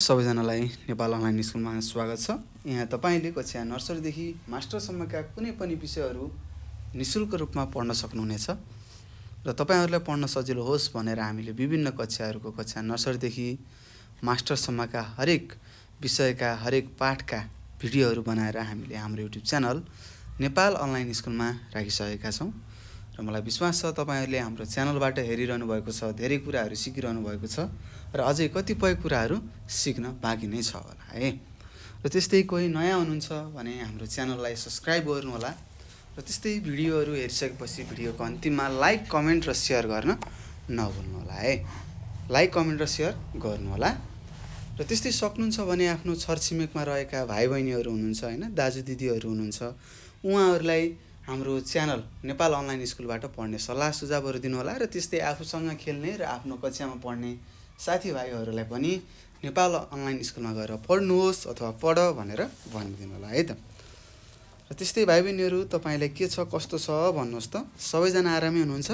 सबैजनालाई नेपाल अनलाइन स्कुलमा स्वागत छ। यहाँ तपाईँले कक्षा नर्सरीदेखि मास्टरसम्मका कुनै पनि विषयहरू नि शुल्क रूपमा पढ्न सक्नुहुनेछ। र तपाईँहरूलाई पढ्न सजिलो होस् भनेर हामीले विभिन्न कक्षाहरूको कक्षा नर्सरीदेखि मास्टरसम्मका हरेक विषयका हरेक पाठका भिडियोहरू बनाएर हामीले हाम्रो युट्युब च्यानल नेपाल अनलाइन स्कुलमा राखिसकेका छौँ। र मलाई विश्वास छ तपाईँहरूले हाम्रो च्यानलबाट हेरिरहनु भएको छ धेरै कुराहरू सिकिरहनु भएको छ। र अझै कतिपय कुराहरू सिक्न बाँकी नै छ होला है? र त्यस्तै कोही नयाँ हुनुहुन्छ भने हाम्रो च्यानललाई सब्सक्राइब गर्नुहोला र त्यस्तै भिडियोहरू हेरिसकेपछि भिडियोको अन्तिममा लाइक कमेन्ट र सेयर गर्न नभुल्नुहोला है? लाइक कमेन्ट र सेयर गर्नुहोला र त्यस्तै सक्नुहुन्छ भने आफ्नो छरछिमेकमा रहेका भाइ बहिनीहरू हुनुहुन्छ होइन? दाजु दिदीहरू हुनुहुन्छ। उहाँहरूलाई हाम्रो च्यानल नेपाल अनलाइन स्कुलबाट पढ्ने सल्लाह सुझावहरू दिनुहोला र त्यस्तै आफूसँग खेल्ने र आफ्नो कक्षामा पढ्ने साथीभाइहरूलाई पनि नेपाल अनलाइन स्कुलमा गएर पढ्नुहोस् अथवा पढ भनेर भनिदिनु होला है त। र त्यस्तै भाइ बहिनीहरू तपाईँलाई के छ कस्तो छ भन्नुहोस् त। सबैजना आरामै हुनुहुन्छ?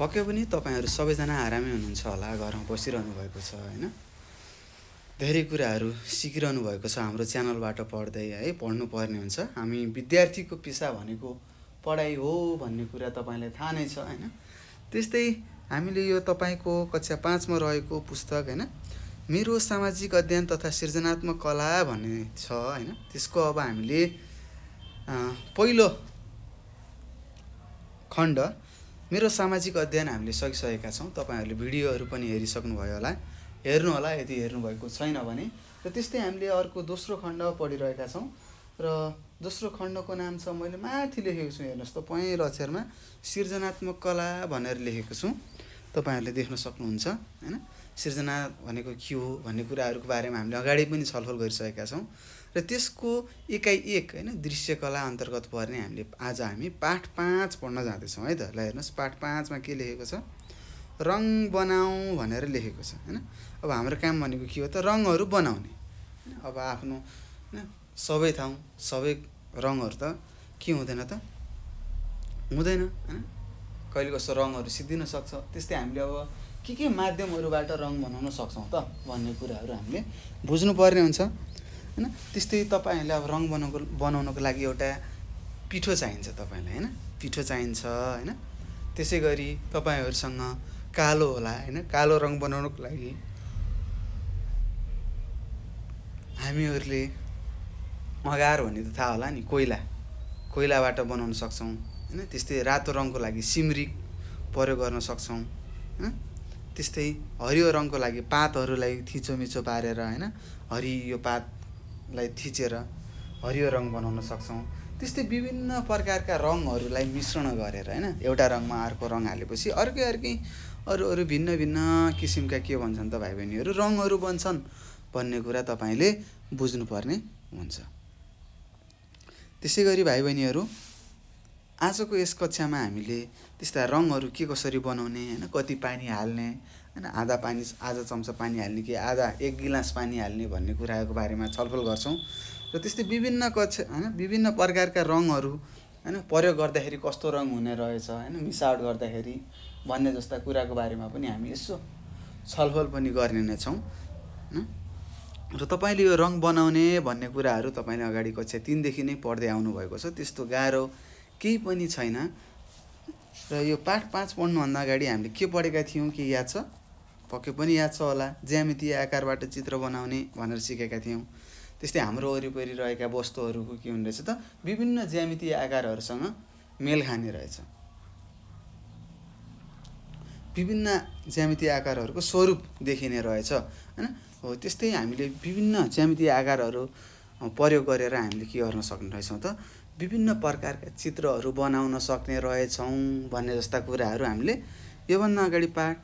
पक्कै पनि तपाईँहरू सबैजना आरामै हुनुहुन्छ होला? घरमा बसिरहनु भएको छ होइन? धेरै कुराहरू सिकिरहनु भएको छ हाम्रो च्यानलबाट पढ्दै है पढ्नु पर्ने हुन्छ। हामी विद्यार्थीको पेसा भनेको पढाइ हो भन्ने कुरा तपाईँलाई थाहा नै छ होइन? त्यस्तै हामीले यो तपाईँको कक्षा पाँचमा रहेको पुस्तक होइन? मेरो सामाजिक अध्ययन तथा सृजनात्मक कला भन्ने छ होइन? त्यसको अब हामीले पहिलो खण्ड मेरो सामाजिक अध्ययन हामीले सकिसकेका छौँ। तपाईँहरूले भिडियोहरू पनि हेरिसक्नुभयो होला। हेर्नु होला यदि हेर्नुभएको छैन भने। र त्यस्तै हामीले अर्को दोस्रो खण्ड पढिरहेका छौँ। र दोस्रो खण्डको नाम छ मैले माथि लेखेको छु हेर्नुहोस् त पहेँलो अक्षरमा सृजनात्मक कला भनेर लेखेको छु। तपाईँहरूले देख्न सक्नुहुन्छ होइन? सृजना भनेको के हो भन्ने कुराहरूको बारेमा हामीले अगाडि पनि छलफल गरिसकेका छौँ र त्यसको एकाइ एक होइन दृश्यकला अन्तर्गत पर्ने हामीले आज हामी पाठ पाँच पढ्न जाँदैछौँ है त? ल हेर्नुहोस् पाठ पाँचमा के लेखेको छ? रङ बनाऊ भनेर लेखेको छ होइन? अब हाम्रो काम भनेको के हो त? रङहरू बनाउने अब आफ्नो होइन सबै ठाउँ सबै रङहरू त के हुँदैन त? हुँदैन होइन? कहिले कस्तो रङहरू सिद्धिन सक्छ। त्यस्तै हामीले अब के के माध्यमहरूबाट रङ बनाउन सक्छौँ त भन्ने कुराहरू हामीले बुझ्नुपर्ने हुन्छ। होइन? त्यस्तै तपाईँहरूले अब रङ बनाउनको बनाउनको लागि एउटा पिठो चाहिन्छ तपाईँलाई होइन? पिठो चाहिन्छ होइन? त्यसै गरी तपाईँहरूसँग कालो होला होइन? कालो रङ बनाउनुको लागि हामीहरूले अगार भन्ने त थाहा होला नि कोइला। कोइलाबाट बनाउन सक्छौँ। होइन? त्यस्तै रातो रङको लागि सिमरिक प्रयोग गर्न सक्छौँ होइन? त्यस्तै हरियो रङको लागि पातहरूलाई थिचोमिचो पारेर होइन? हरियो पातलाई थिचेर हरियो रङ बनाउन सक्छौँ। त्यस्तै विभिन्न प्रकारका रङहरूलाई मिश्रण गरेर होइन? एउटा रङमा अर्को रङ हालेपछि अर्कै अर्कै अरू अरू भिन्न भिन्न किसिमका के भन्छन् त भाइ बहिनीहरू रङहरू बन्छन् भन्ने कुरा तपाईँले बुझ्नुपर्ने हुन्छ। त्यसै गरी भाइ बहिनीहरू आजको यस कक्षामा हामीले त्यस्ता रङहरू के कसरी बनाउने होइन कति पानी हाल्ने होइन आधा पानी आधा चम्चा पानी हाल्ने कि आधा एक गिलास पानी हाल्ने भन्ने कुराको बारेमा छलफल गर्छौँ। र त्यस्तै विभिन्न कक्षा होइन विभिन्न प्रकारका रङहरू होइन प्रयोग गर्दाखेरि कस्तो रङ हुने रहेछ होइन मिसावट गर्दाखेरि भन्ने जस्ता कुराको बारेमा पनि हामी यसो छलफल पनि गर्ने नै छौँ होइन। र तपाईँले यो रङ बनाउने भन्ने कुराहरू तपाईँले अगाडि कक्षा तिनदेखि नै पढ्दै आउनुभएको छ त्यस्तो गाह्रो केही पनि छैन। र यो पाठ पाँच पढ्नुभन्दा अगाडि हामीले के पढेका थियौँ के याद छ? पक्कै पनि याद छ होला। ज्यामितीय आकारबाट चित्र बनाउने भनेर सिकेका थियौँ। त्यस्तै हाम्रो वरिपरि रहेका वस्तुहरूको के हुने रहेछ त? विभिन्न ज्यामितीय आकारहरूसँग मेल खाने रहेछ। विभिन्न ज्यामितीय आकारहरूको स्वरूप देखिने रहेछ होइन? हो त्यस्तै हामीले विभिन्न ज्यामितीय आकारहरू प्रयोग गरेर हामीले के गर्न सक्ने रहेछौँ त? विभिन्न प्रकारका चित्रहरू बनाउन सक्ने रहेछौँ भन्ने जस्ता कुराहरू हामीले योभन्दा अगाडि पाठ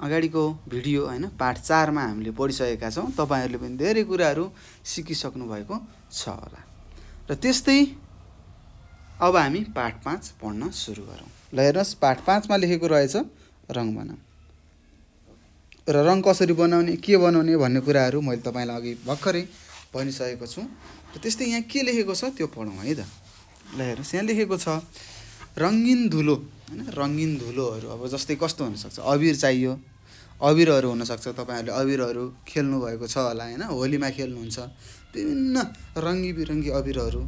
अगाडिको भिडियो होइन पाठ चारमा हामीले पढिसकेका छौँ। तपाईँहरूले पनि धेरै कुराहरू सिकिसक्नु भएको छ होला। र त्यस्तै अब हामी पाठ पाँच पढ्न सुरु गरौँ। ल हेर्नुहोस् पाठ पाँचमा लेखेको रहेछ रङ बनाऊ। र रङ कसरी बनाउने के बनाउने भन्ने कुराहरू मैले तपाईँलाई अघि भर्खरै भनिसकेको छु। र त्यस्तै यहाँ के लेखेको छ त्यो पढौँ है त। ल हेर्नुहोस् यहाँ लेखेको छ रङ्गिन धुलो होइन? रङ्गिन धुलोहरू अब जस्तै कस्तो हुनसक्छ? अबिर चाहियो। अबिरहरू हुनसक्छ। तपाईँहरूले अबिरहरू खेल्नुभएको छ होला होइन? होलीमा खेल्नुहुन्छ। विभिन्न रङ्गी बिरङ्गी अबिरहरू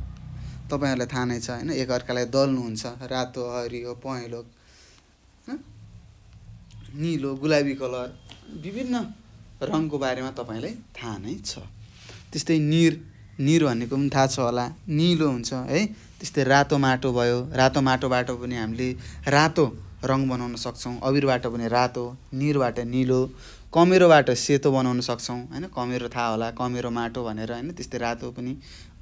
तपाईँहरूलाई थाहा नै छ होइन? एकअर्कालाई दल्नुहुन्छ। रातो हरियो पहेँलो निलो गुलाबी कलर विभिन्न रङको बारेमा तपाईँलाई थाहा नै छ। त्यस्तै निर निर भनेको पनि थाहा छ होला। निलो हुन्छ है? त्यस्तै रातो माटो भयो। रातो माटोबाट पनि हामीले रातो रङ बनाउन सक्छौँ। अबिरबाट पनि रातो निरबाट निलो कमेरोबाट सेतो बनाउन सक्छौँ। होइन कमेरो थाहा होला कमेरो माटो भनेर होइन त्यस्तै रातो पनि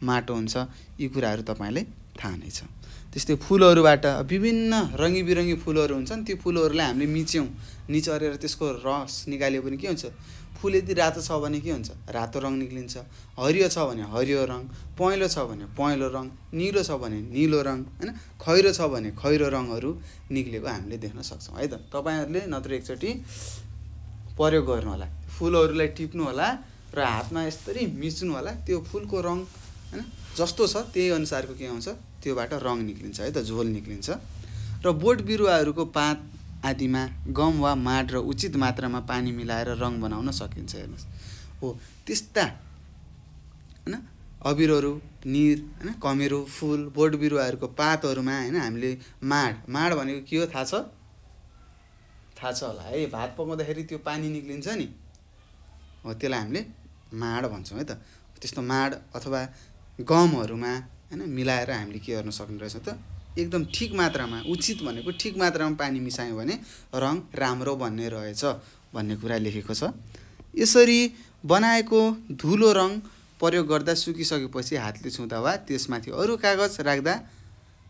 माटो हुन्छ। यी कुराहरू तपाईँलाई थाहा नै छ। त्यस्तै फुलहरूबाट विभिन्न रङ्गी बिरङ्गी फुलहरू हुन्छन्। त्यो फुलहरूलाई हामीले मिच्यौँ। निचरेर त्यसको रस निकाल्यो भने के हुन्छ? फुल यदि रातो छ भने के हुन्छ? रातो रङ निक्लिन्छ। हरियो छ भने हरियो रङ पहेँलो छ भने पहेँलो रङ निलो छ भने निलो रङ होइन? खैरो छ भने खैरो रङहरू निक्लेको हामीले देख्न सक्छौँ है त? तपाईँहरूले नत्र एकचोटि प्रयोग गर्नु होला फुलहरूलाई टिप्नु होला र हातमा यसरी मिच्नु होला त्यो फुलको रङ होइन? जस्तो छ त्यही अनुसारको के आउँछ त्योबाट रङ निक्लिन्छ है त? झोल निक्लिन्छ। र बोट बिरुवाहरूको पात आदिमा गम वा माड र उचित मात्रामा पानी मिलाएर रङ बनाउन सकिन्छ हेर्नुहोस्। हो त्यस्ता होइन अबिरहरू निर होइन कमेरो फुल बोट बिरुवाहरूको पातहरूमा होइन हामीले माड माड भनेको के हो थाहा छ? थाहा छ होला। है भात पकाउँदाखेरि त्यो पानी निक्लिन्छ नि। हो त्यसलाई हामीले माड भन्छौँ है त। त्यस्तो माड अथवा गमहरूमा होइन मिलाएर हामीले के गर्न सक्ने रहेछ त? एकदम ठिक मात्रामा उचित भनेको ठिक मात्रामा पानी मिसायौँ भने रङ राम्रो बन्ने रहेछ भन्ने कुरा लेखेको छ। यसरी बनाएको धुलो रङ प्रयोग गर्दा सुकिसकेपछि हातले छुँदा वा त्यसमाथि अरू कागज राख्दा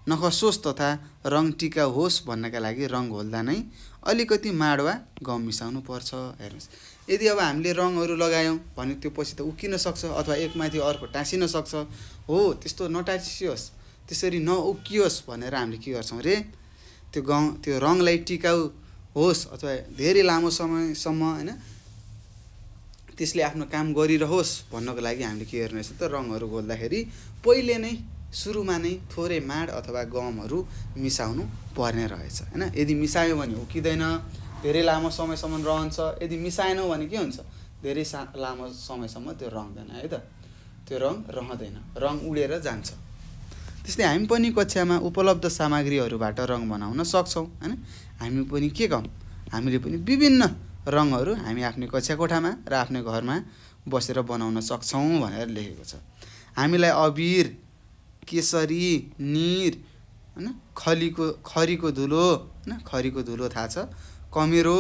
नखसोस् तथा रङ टिका होस् भन्नका लागि रङ घोल्दा नै अलिकति माड वा गम मिसाउनु पर्छ। हेर्नुहोस् यदि अब हामीले रङहरू लगायौँ भने त्यो पछि त उकिन सक्छ अथवा एकमाथि अर्को टाँसिन सक्छ। हो त्यस्तो नटाँसियोस्। त्यसरी नउकियोस् भनेर हामीले के गर्छौँ अरे त्यो गाउँ त्यो रङलाई टिकाउ होस् अथवा धेरै लामो समयसम्म होइन त्यसले आफ्नो काम गरिरहोस् भन्नको लागि हामीले के गर्ने रहेछ त रङहरू घोल्दाखेरि पहिले नै सुरुमा नै थोरै माड अथवा गमहरू मिसाउनु पर्ने रहेछ होइन? यदि मिसायो भने उकिँदैन धेरै लामो समयसम्म रहन्छ यदि मिसाएनौँ भने के हुन्छ? धेरै सा लामो समयसम्म त्यो रङ्दैन है त? त्यो रङ रहँदैन रङ उडेर जान्छ। त्यस्तै हामी पनि कक्षामा उपलब्ध सामग्रीहरूबाट रङ बनाउन सक्छौँ होइन? हामी पनि के गरौँ? हामीले पनि विभिन्न रङहरू हामी आफ्नो कक्षा कोठामा र आफ्नो घरमा बसेर बनाउन सक्छौँ भनेर लेखेको छ। हामीलाई अबिर केसरी निर होइन? खलीको खरीको धुलो होइन? खरीको धुलो थाहा छ। कमेरो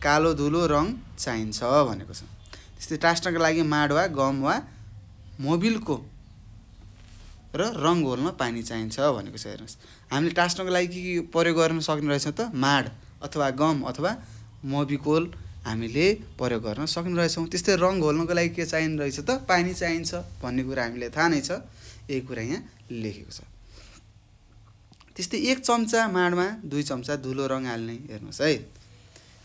कालो धुलो रङ चाहिन्छ भनेको छ। त्यस्तै टास्टका लागि माड वा गम वा मोबिलको र रङ घोल्न पानी चाहिन्छ भनेको छ हेर्नुहोस्। हामीले टास्नको लागि के के प्रयोग गर्न सक्ने रहेछौँ त? माड अथवा गम अथवा मोबिकोल हामीले प्रयोग गर्न सक्ने रहेछौँ। त्यस्तै रङ घोल्नको लागि के चाहिने रहेछ त? पानी चाहिन्छ भन्ने कुरा हामीलाई थाहा नै छ। यही कुरा यहाँ लेखेको छ। त्यस्तै एक चम्चा माडमा दुई चम्चा धुलो रङ हाल्ने हेर्नुहोस् है।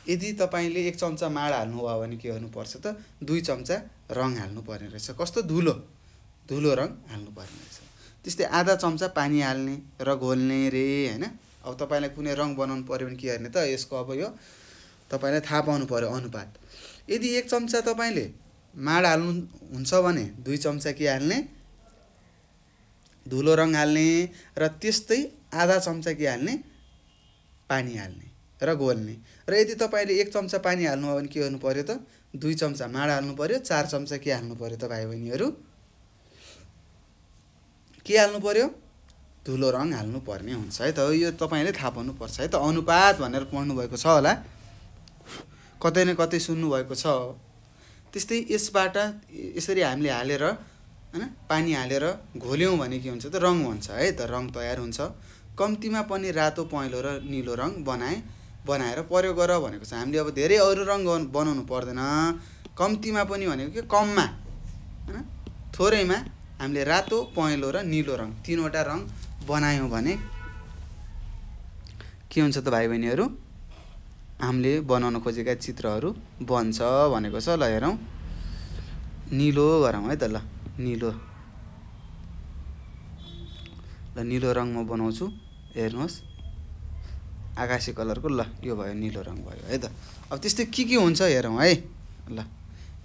यदि तपाईँले एक चम्चा माड हाल्नुभयो भने के गर्नुपर्छ त? दुई चम्चा रङ हाल्नु पर्ने रहेछ। कस्तो? धुलो। धुलो रङ हाल्नु पर्ने रहेछ। त्यस्तै आधा चम्चा पानी हाल्ने र घोल्ने रे होइन? अब तपाईँलाई कुनै रङ बनाउनु पऱ्यो भने के गर्ने त? यसको अब यो तपाईँलाई थाहा पाउनु पऱ्यो अनुपात। यदि एक चम्चा तपाईँले माड हाल्नु हुन्छ भने दुई चम्चा के हाल्ने? धुलो रङ हाल्ने र त्यस्तै आधा चम्चा के हाल्ने? पानी हाल्ने र घोल्ने। र यदि तपाईँले एक चम्चा पानी हाल्नुभयो भने के गर्नु पऱ्यो त? दुई चम्चा माड हाल्नु पऱ्यो चार चम्चा के हाल्नु पऱ्यो त भाइ बहिनीहरू के हाल्नु पऱ्यो धुलो रङ हाल्नु पर्ने हुन्छ है त। यो तपाईँले थाहा पाउनुपर्छ है त। अनुपात भनेर पढ्नुभएको छ होला। कतै न कतै सुन्नुभएको छ। त्यस्तै यसबाट यसरी हामीले हालेर होइन पानी हालेर घोल्यौँ भने के हुन्छ त? रङ हुन्छ है त। रङ तयार हुन्छ। कम्तीमा पनि रातो पहेँलो र निलो रङ बनाए बनाएर प्रयोग गर भनेको छ। हामीले अब धेरै अरू रङ बनाउनु पर्दैन। कम्तीमा पनि भनेको के? कममा होइन थोरैमा हामीले रातो पहेँलो र निलो रङ तिनवटा रङ बनायौँ भने के हुन्छ त भाइ बहिनीहरू हामीले बनाउन खोजेका चित्रहरू बन्छ भनेको छ। ल हेरौँ। निलो गरौँ है त ल निलो। ल निलो रङ म बनाउँछु। हेर्नुहोस्। आकाशी कलरको ल यो भयो निलो रङ भयो है त। अब त्यस्तै के के हुन्छ हेरौँ है। ल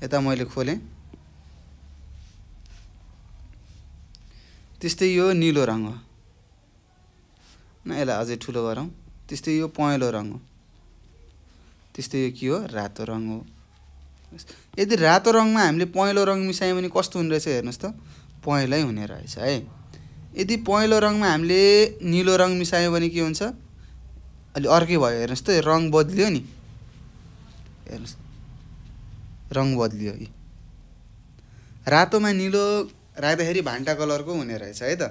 यता मैले खोलेँ। त्यस्तै यो निलो रङ हो। यसलाई अझै ठुलो गरौँ। त्यस्तै यो पहेँलो रङ हो। त्यस्तै यो के हो? रातो रङ हो। यदि रातो रङमा हामीले पहेँलो रङ मिसायौँ भने कस्तो हुने रहेछ हेर्नुहोस् त। पहेँलै हुने रहेछ है। यदि पहेँलो रङमा हामीले निलो रङ मिसायौँ भने के हुन्छ? अलि अर्कै भयो। हेर्नुहोस् त रङ बद्लियो नि। हेर्नुहोस् रङ बद्लियो रातोमा निलो राख्दाखेरि भान्टा कलरको हुने रहेछ है त?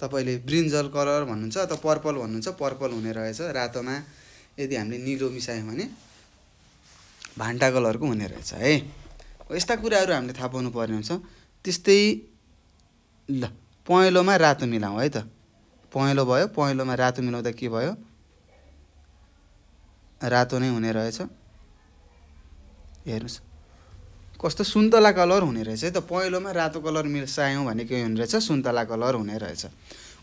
तपाईँले ब्रिन्जल कलर भन्नुहुन्छ अथवा पर्पल भन्नुहुन्छ पर्पल हुने रहेछ। रातोमा यदि हामीले निलो मिसायौँ भने भान्टा कलरको हुने रहेछ है? यस्ता कुराहरू हामीले थाहा पाउनु पर्ने हुन्छ। त्यस्तै ल पहेँलोमा रातो मिलाउँ है त? पहेँलो भयो पहेँलोमा रातो मिलाउँदा के भयो? रातो नै हुने रहेछ। हेर्नुहोस्। कस्तो सुन्तला कलर हुने रहेछ है त? पहेँलोमा रातो कलर मिसायौँ भने के हुने रहेछ सुन्तला कलर हुने रहेछ।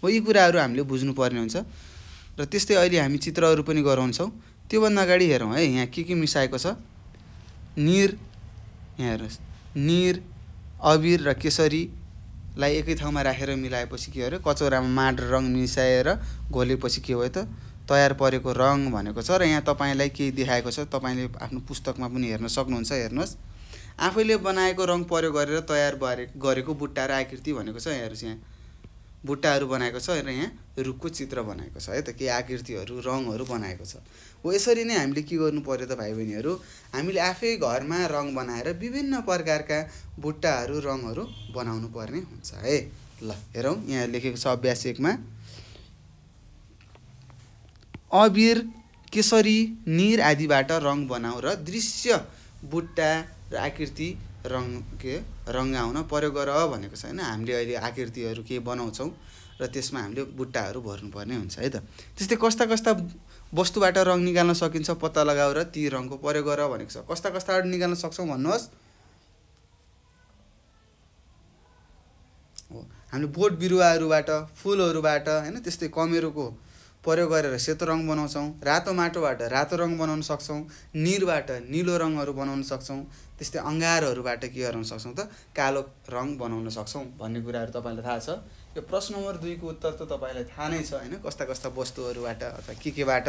हो यी कुराहरू हामीले बुझ्नुपर्ने हुन्छ। र त्यस्तै अहिले हामी चित्रहरू पनि गराउँछौँ। त्योभन्दा अगाडि हेरौँ है यहाँ के के मिसाएको छ? निर यहाँ हेर्नुहोस्। निर अबिर र केसरीलाई एकै ठाउँमा राखेर मिलाएपछि के अरे कचौरामा माड रङ मिसाएर घोलेपछि के भयो त? तयार परेको रङ भनेको छ। र यहाँ तपाईँलाई केही देखाएको छ। तपाईँले आफ्नो पुस्तकमा पनि हेर्न सक्नुहुन्छ हेर्नुहोस्। आफैले बनाएको रङ प्रयोग गरेर तयार बारे गरेको बुट्टा र आकृति भनेको छ हेर्नुहोस् यहाँ। बुट्टाहरू बनाएको छ र यहाँ रुखको चित्र बनाएको छ। है त केही आकृतिहरू रङहरू बनाएको छ। हो यसरी नै हामीले के गर्नु पऱ्यो त भाइ बहिनीहरू हामीले आफै घरमा रङ बनाएर विभिन्न प्रकारका बुट्टाहरू रङहरू बनाउनु पर्ने हुन्छ। है ल हेरौँ। यहाँ लेखेको छ अभ्यास एकमा। अबिर केसरी निर आदिबाट रङ बनाऊ र दृश्य बुट्टा र आकृति रङ के रङ्गाउन प्रयोग गर भनेको छ होइन। हामीले अहिले आकृतिहरू केही बनाउँछौँ र त्यसमा हामीले बुट्टाहरू भर्नुपर्ने हुन्छ है त। त्यस्तै कस्ता कस्ता वस्तुबाट रङ निकाल्न सकिन्छ पत्ता लगाएर ती रङको प्रयोग गर भनेको छ। कस्ता कस्ताबाट निकाल्न सक्छौँ भन्नुहोस्। हो। हामीले बोट बिरुवाहरूबाट फुलहरूबाट होइन त्यस्तै कमेरोको प्रयोग गरेर सेतो रङ बनाउँछौँ रातो माटोबाट रातो रङ बनाउन सक्छौँ निरबाट निलो रङहरू बनाउन सक्छौँ त्यस्तै अङ्गारहरूबाट के गर्न सक्छौँ त? कालो रङ बनाउन सक्छौँ भन्ने कुराहरू तपाईँलाई थाहा छ। यो प्रश्न नम्बर दुईको उत्तर त तपाईँलाई थाहा नै छ होइन? कस्ता कस्ता वस्तुहरूबाट अथवा के केबाट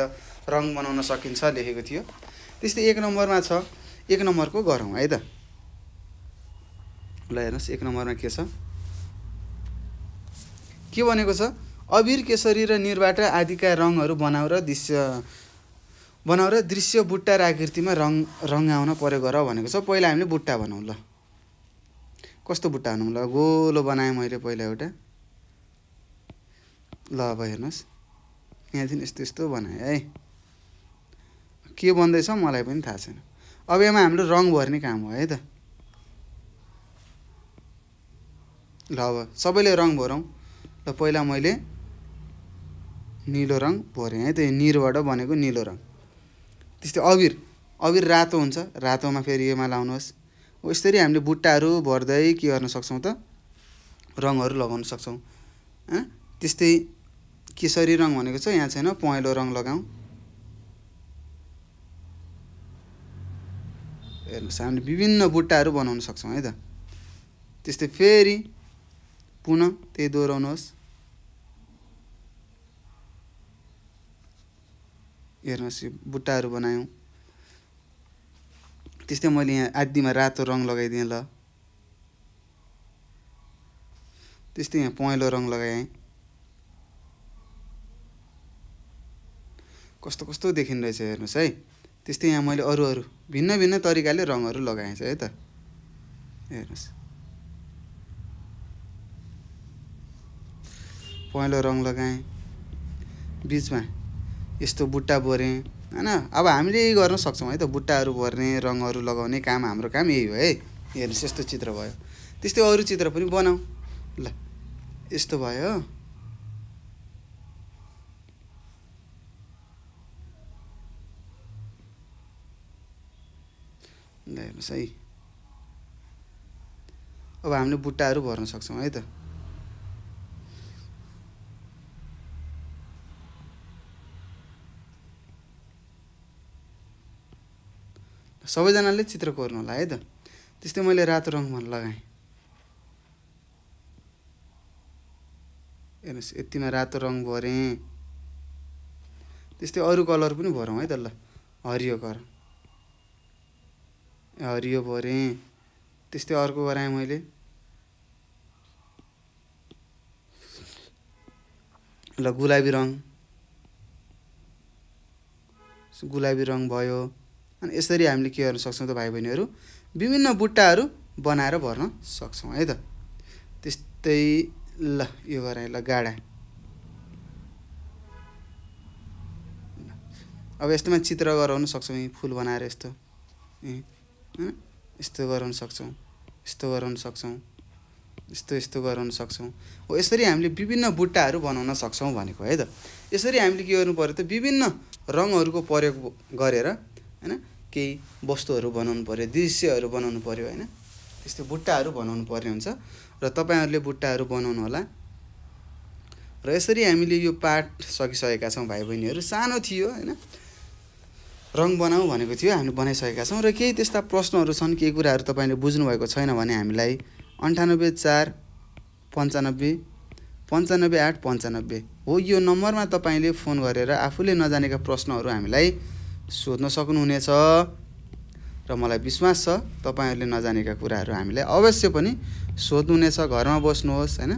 रङ बनाउन सकिन्छ लेखेको थियो। त्यस्तै एक नम्बरमा छ एक नम्बरको गरौँ है त? ल हेर्नुहोस् एक नम्बरमा के छ? के भनेको छ? अबिर केसरी र निरबाट आदिका रङहरू बनाऊ र दृश्य बनाऊ र दृश्य बुट्टा र आकृतिमा रङ रङ्गाउन प्रयोग गर भनेको छ। पहिला हामीले बुट्टा बनाउँ ल। कस्तो बुट्टा भनौँ ल? गोलो बनाएँ मैले पहिला एउटा। ल अब हेर्नुहोस्। यहाँदेखि यस्तो यस्तो बनाएँ है। के बन्दैछ मलाई पनि थाहा छैन। अब यसमा हाम्रो रङ भर्ने काम हो है त। ल अब सबैले रङ भरौँ। ल पहिला मैले निलो रङ भरेँ है त्यो निरबाट बनेको निलो रङ। त्यस्तै अबिर अबिर रातो हुन्छ रातोमा फेरि योमा लाउनुहोस् हो यसरी हामीले बुट्टाहरू भर्दै के गर्न सक्छौँ त? रङहरू लगाउन सक्छौँ। त्यस्तै केसरी रङ भनेको छ यहाँ छैन पहेँलो रङ लगाउँ। हेर्नुहोस् हामीले विभिन्न बुट्टाहरू बनाउन सक्छौँ है त। त्यस्तै फेरि पुनः त्यही दोहोऱ्याउनुहोस्। हेर्नुहोस् यो बुट्टाहरू बनायौँ। त्यस्तै मैले यहाँ आदिमा रातो रङ लगाइदिएँ ल। त्यस्तै यहाँ पहेँलो रङ लगाएँ। कस्तो कस्तो देखिँदो रहेछ हेर्नुहोस् है। त्यस्तै यहाँ मैले अरू अरू भिन्न भिन्न तरिकाले रङहरू लगाएँ है त। हेर्नुहोस्। पहेँलो रङ लगाएँ। बिचमा यस्तो बुट्टा भरेँ होइन? अब हामीले यही गर्न सक्छौँ है त बुट्टाहरू भर्ने रङहरू लगाउने काम हाम्रो काम यही हो है। हेर्नुहोस् यस्तो चित्र भयो। त्यस्तै अरू चित्र पनि बनाऊ। ल यस्तो भयो। ल हेर्नुहोस् है। अब हामीले बुट्टाहरू भर्न सक्छौँ है त। सबैजनाले चित्र कोर्नु होला है त। त्यस्तै मैले रातो रङ लगाएँ। हेर्नुहोस् यतिमा रातो रङ भरेँ। त्यस्तै अरू कलर पनि भरौँ है त ल। हरियो कर हरियो भरेँ। त्यस्तै अर्को गराएँ मैले। ल गुलाबी रङ। गुलाबी रङ भयो। अनि यसरी हामीले के गर्न सक्छौँ त भाइ बहिनीहरू विभिन्न बुट्टाहरू बनाएर भर्न सक्छौँ है त? त्यस्तै ल यो गराएँ ल गाडा। अब यस्तोमा चित्र गराउन सक्छौँ यी फुल बनाएर यस्तो। होइन? यस्तो गराउन सक्छौँ यस्तो गराउन सक्छौँ यस्तो यस्तो गराउन सक्छौँ। हो यसरी हामीले विभिन्न बुट्टाहरू बनाउन सक्छौँ भनेको है त? यसरी हामीले के गर्नु पऱ्यो त विभिन्न रङहरूको प्रयोग गरेर होइन? केही वस्तुहरू बनाउनु पऱ्यो दृश्यहरू बनाउनु पऱ्यो होइन? त्यस्तो बुट्टाहरू बनाउनु पर्ने हुन्छ। र तपाईँहरूले बुट्टाहरू बनाउनु होला। र यसरी हामीले यो पाठ सकिसकेका छौँ भाइ बहिनीहरू सानो थियो होइन? रङ बनाऊ भनेको थियो हामीले बनाइसकेका छौँ। र केही त्यस्ता प्रश्नहरू छन् केही कुराहरू तपाईँले बुझ्नुभएको छैन भने हामीलाई अन्ठानब्बे चार पन्चानब्बे पन्चानब्बे आठ पन्चानब्बे हो। यो नम्बरमा तपाईँले फोन गरेर आफूले नजानेका प्रश्नहरू हामीलाई सोध्न सक्नुहुनेछ र मलाई विश्वास छ तपाईँहरूले नजानेका कुराहरू हामीलाई अवश्य पनि सोध्नुहुनेछ घरमा बस्नुहोस् होइन?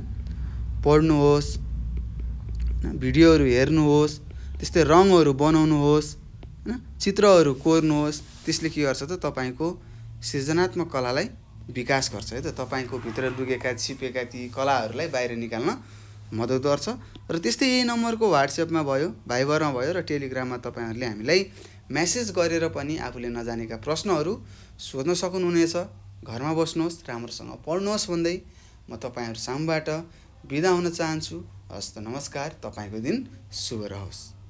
पढ्नुहोस् भिडियोहरू हेर्नुहोस् त्यस्तै रङहरू बनाउनुहोस् होइन? चित्रहरू कोर्नुहोस् त्यसले के गर्छ त तपाईँको सृजनात्मक कलालाई विकास गर्छ है त? तपाईँको भित्र लुकेका छिपेका ती कलाहरूलाई बाहिर निकाल्न मद्दत गर्छ। र त्यस्तै यही नम्बरको वाट्सएपमा भयो भाइबरमा भयो र टेलिग्राममा तपाईँहरूले हामीलाई म्यासेज गरेर पनि आफूले नजानेका प्रश्नहरू सोध्न सक्नुहुनेछ घरमा बस्नुहोस् राम्रोसँग पढ्नुहोस् भन्दै म तपाईँहरू सामबाट बिदा हुन चाहन्छु। हस्त नमस्कार तपाईँको दिन शुभ रहोस्।